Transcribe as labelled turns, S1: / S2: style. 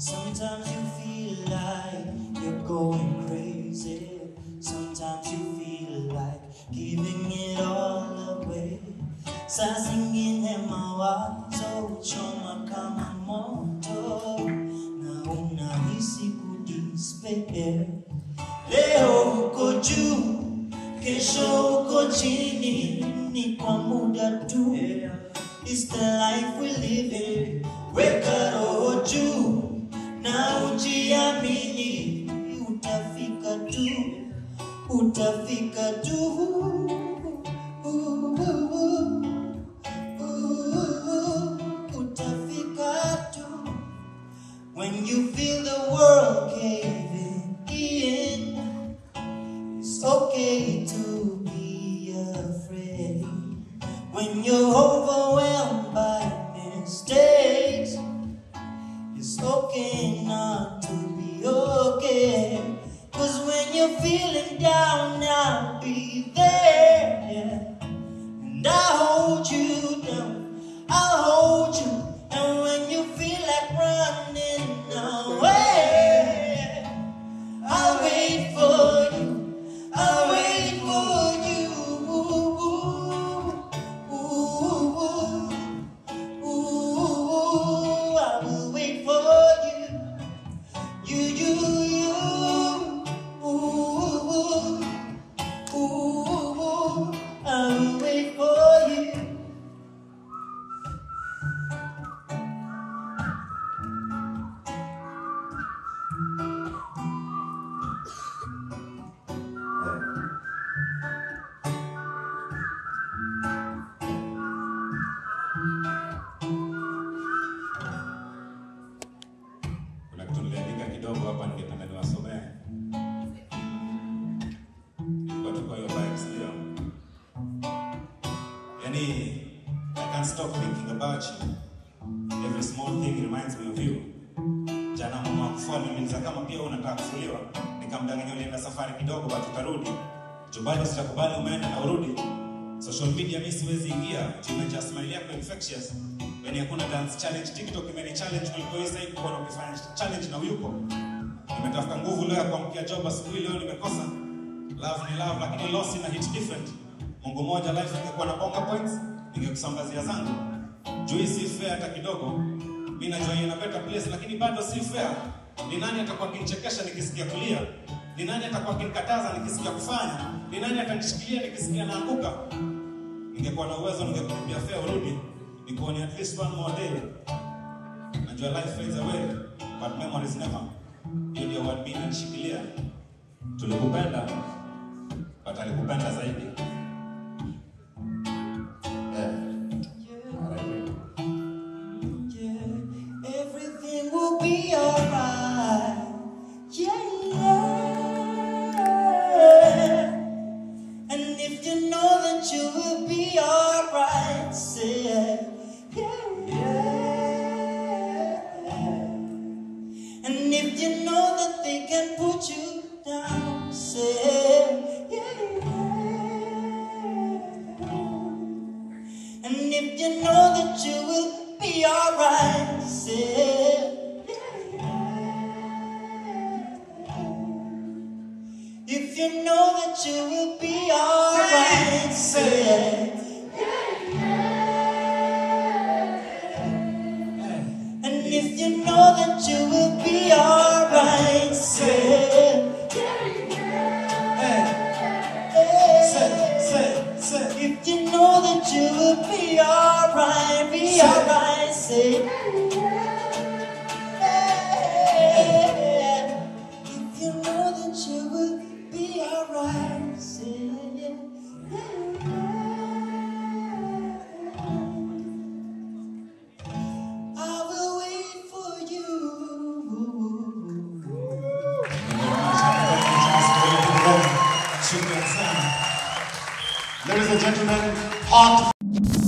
S1: Sometimes you feel like you're going crazy. Sometimes you feel like giving it all away. Saa zingine mawazo oh, choma kama moto na unahisi kudispear. Leo uko juu, kesho uko chini, ni kwa muda tu. It's the life we live in. Utafika tu. When you feel the world caving in, it's okay to be afraid. When you're overwhelmed by mistakes, it's okay not down, I'll be there. And I'll will
S2: Yaani I can't stop thinking about you. Every small thing reminds me of you. Jana mama kufua ameniuliza kama pia unataka kufuliwa. Nikamdanganya ulienda safari kidogo but utarudi. Jumbani sitakubali umeenda na urudi. Social media mimi siwezi ingia. Tumeja smile yako infectious. Yaani hakuna dance challenge TikTok imeni challenge kuliko hii sasa kwa kufanya challenge na uyuko. Nimetafuta nguvu leo ya kuamkia job asubuhi leo nimekosa. Love ni love lakini loss ina hit different. Mungu moja life ingekuwa na bonga points ningekusambazia zangu. Juu si fair hata kidogo. Mimi najua ina better place lakini bado si fair. Ni nani atakuwa akinichekesha nikisikia kulia? Ni nani atakuwa akinikataza nikisikia kufanya? Ni nani atanishikilia nikisikia naanguka? Ningekuwa na uwezo ningekuambia fair urudi. Nikuone at least one more day. Najua life fades away but memories never. Hiyo ndio word mimi nishikilia. Tulikupenda but alikupenda zaidi.
S1: You know that you will be alright, say And if you know that you will be alright, say If you know that you will be alright, be alright, say
S3: Ladies and gentlemen, Hart.